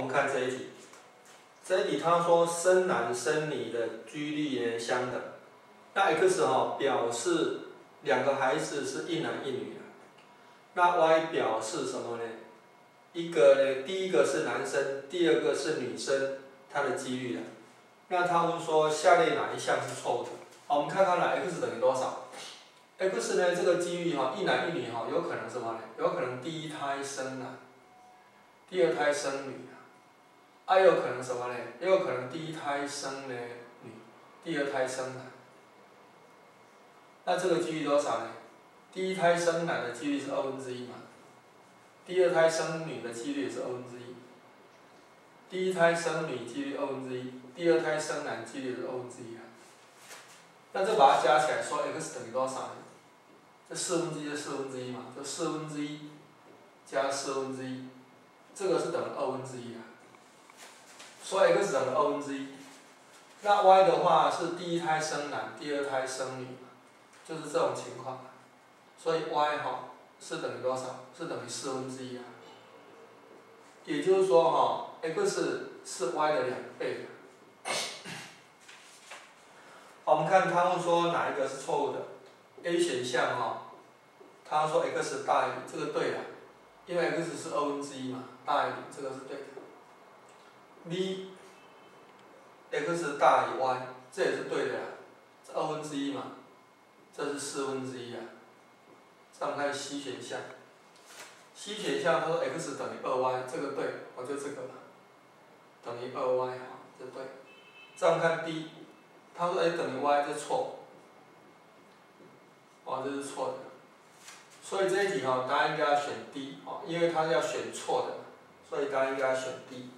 我们看这一题，这一题他说生男生女的几率呢相等，那 x 哈表示两个孩子是一男一女的，那 y 表示什么呢？一个呢，第一个是男生，第二个是女生，它的几率的。那他们说下列哪一项是错误的？好，我们看看呢，x 等于多少？x 呢这个几率哈，一男一女哈，有可能什么呢？有可能第一胎生男，第二胎生女啊，还有可能什么呢？也有可能第一胎生呢女，第二胎生男。那这个几率多少呢？第一胎生男的几率是二分之一嘛？第二胎生女的几率也是二分之一。第一胎生女几率二分之一，第二胎生男几率是二分之一啊。那这把它加起来说 x 等于多少呢？这四分之一就四分之一嘛，就四分之一加四分之一，这个是等于二分之一啊。说 x 等于二分之一，那 y 的话是第一胎生男，第二胎生女，就是这种情况。所以 y 哈是等于多少？是等于四分之一啊。也就是说哈，x 是 y 的两倍。我们看他们说哪一个是错误的？A 选项哈，他说 x 大于这个对的，因为 x 是二分之一嘛，大于这个是对的。B，x 大于 y，这也是对的，这二分之一嘛，这是四分之一啊。再看 C 选项，C 选项他说 x 等于二 y，这个对，我就这个嘛，等于二 y 哈，这对。再看 D，他说 a 等于 y，这错，哦，这是错的。所以这一题哈，答案应该要选 D，哦，因为它要选错的，所以答案应该要选 D。